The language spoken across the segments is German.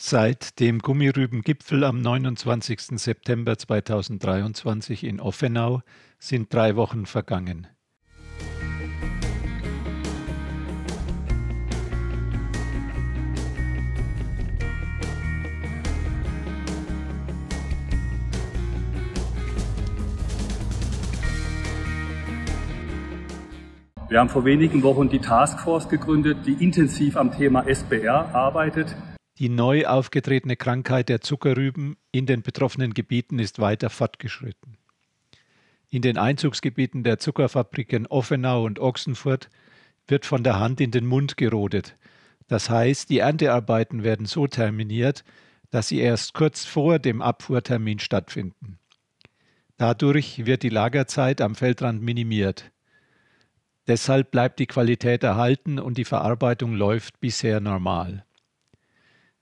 Seit dem Gummirübengipfel am 29. September 2023 in Offenau sind drei Wochen vergangen. Wir haben vor wenigen Wochen die Taskforce gegründet, die intensiv am Thema SBR arbeitet. Die neu aufgetretene Krankheit der Zuckerrüben in den betroffenen Gebieten ist weiter fortgeschritten. In den Einzugsgebieten der Zuckerfabriken Offenau und Ochsenfurt wird von der Hand in den Mund gerodet. Das heißt, die Erntearbeiten werden so terminiert, dass sie erst kurz vor dem Abfuhrtermin stattfinden. Dadurch wird die Lagerzeit am Feldrand minimiert. Deshalb bleibt die Qualität erhalten und die Verarbeitung läuft bisher normal.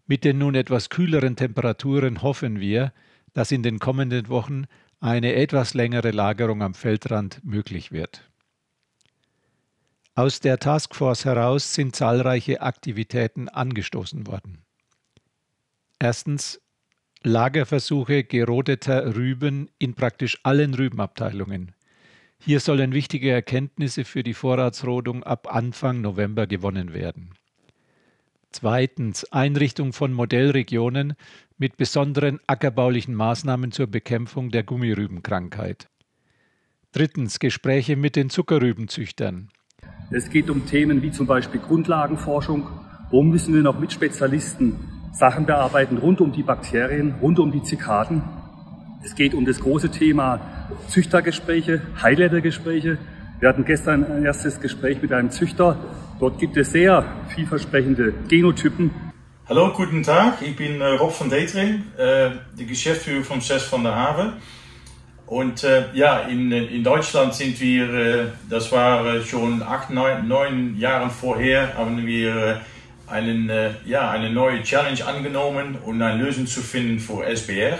Mit den nun etwas kühleren Temperaturen hoffen wir, dass in den kommenden Wochen eine etwas längere Lagerung am Feldrand möglich wird. Aus der Taskforce heraus sind zahlreiche Aktivitäten angestoßen worden. Erstens Lagerversuche gerodeter Rüben in praktisch allen Rübenabteilungen. Hier sollen wichtige Erkenntnisse für die Vorratsrodung ab Anfang November gewonnen werden. Zweitens Einrichtung von Modellregionen mit besonderen ackerbaulichen Maßnahmen zur Bekämpfung der Gummirübenkrankheit. Drittens Gespräche mit den Zuckerrübenzüchtern. Es geht um Themen wie zum Beispiel Grundlagenforschung. Wo müssen wir noch mit Spezialisten Sachen bearbeiten rund um die Bakterien, rund um die Zikaden? Es geht um das große Thema Züchtergespräche, Highlightergespräche. Wir hatten gestern ein erstes Gespräch mit einem Züchter. Dort gibt es sehr vielversprechende Genotypen. Hallo, guten Tag. Ich bin äh, Rob van Detering, äh, der Geschäftsführer vom CES von der Have. Und äh, ja, in, in Deutschland sind wir, äh, das war äh, schon acht, neun, neun Jahre vorher, haben wir äh, einen, ja, eine neue Challenge angenommen, um eine Lösung zu finden für SBR.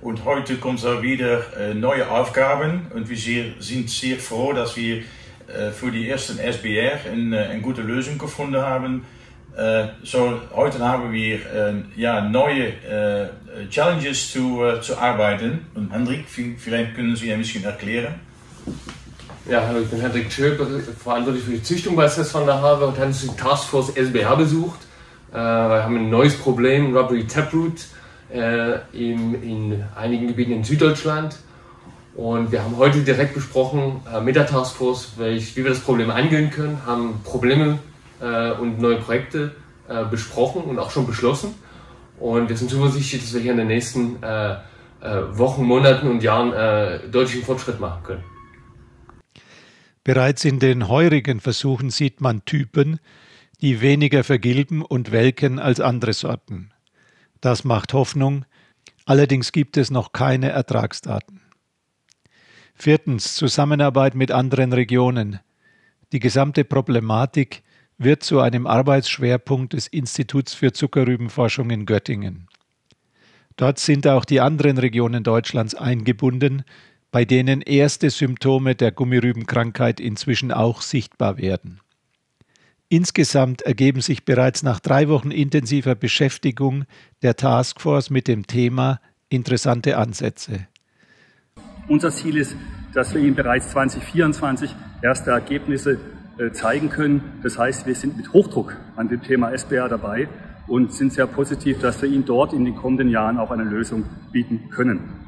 Und heute kommt da wieder neue Aufgaben und wir sind sehr froh, dass wir für die ersten SBR eine, eine gute Lösung gefunden haben. So, heute haben wir ja, neue Challenges zu, zu arbeiten. Und Hendrik, vielleicht können Sie ein bisschen erklären. Ja, hallo, ich bin Hendrik Schöp, verantwortlich für die Züchtung bei CES von der Habe und haben die Taskforce SBH besucht. wir haben ein neues Problem, Rubbery Taproot, in, in einigen Gebieten in Süddeutschland. Und wir haben heute direkt besprochen äh, mit der Taskforce, welch, wie wir das Problem angehen können, haben Probleme äh, und neue Projekte äh, besprochen und auch schon beschlossen. Und wir sind zuversichtlich, dass wir hier in den nächsten äh, äh, Wochen, Monaten und Jahren äh, deutlichen Fortschritt machen können. Bereits in den heurigen Versuchen sieht man Typen, die weniger vergilben und welken als andere Sorten. Das macht Hoffnung, allerdings gibt es noch keine Ertragsdaten. Viertens Zusammenarbeit mit anderen Regionen. Die gesamte Problematik wird zu einem Arbeitsschwerpunkt des Instituts für Zuckerrübenforschung in Göttingen. Dort sind auch die anderen Regionen Deutschlands eingebunden, bei denen erste Symptome der Gummirübenkrankheit inzwischen auch sichtbar werden. Insgesamt ergeben sich bereits nach drei Wochen intensiver Beschäftigung der Taskforce mit dem Thema interessante Ansätze. Unser Ziel ist, dass wir Ihnen bereits 2024 erste Ergebnisse äh, zeigen können. Das heißt, wir sind mit Hochdruck an dem Thema SBA dabei und sind sehr positiv, dass wir Ihnen dort in den kommenden Jahren auch eine Lösung bieten können.